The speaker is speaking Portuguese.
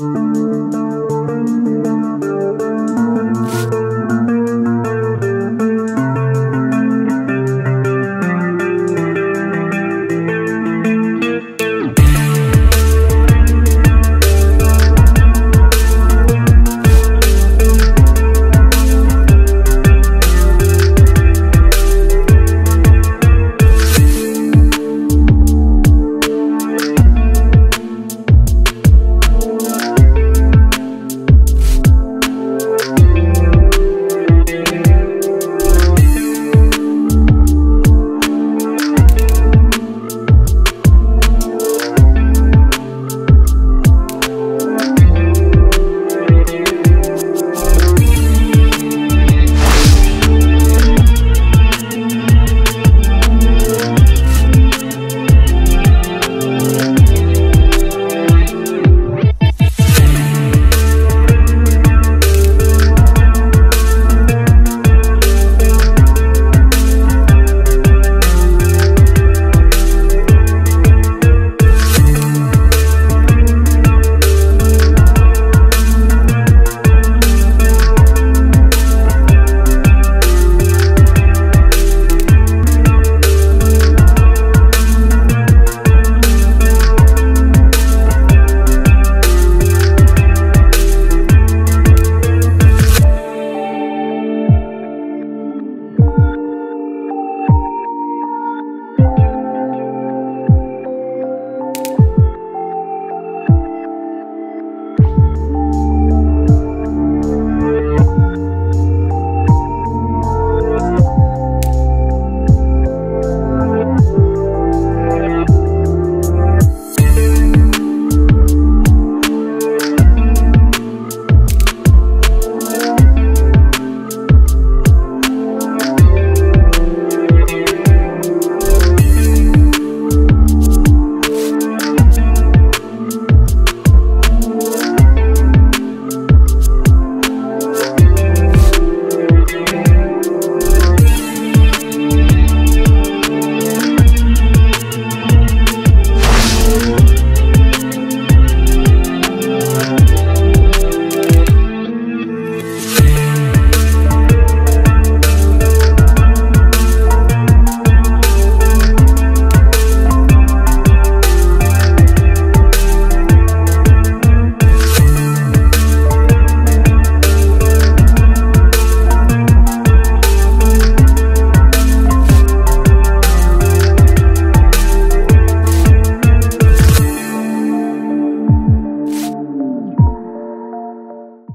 Música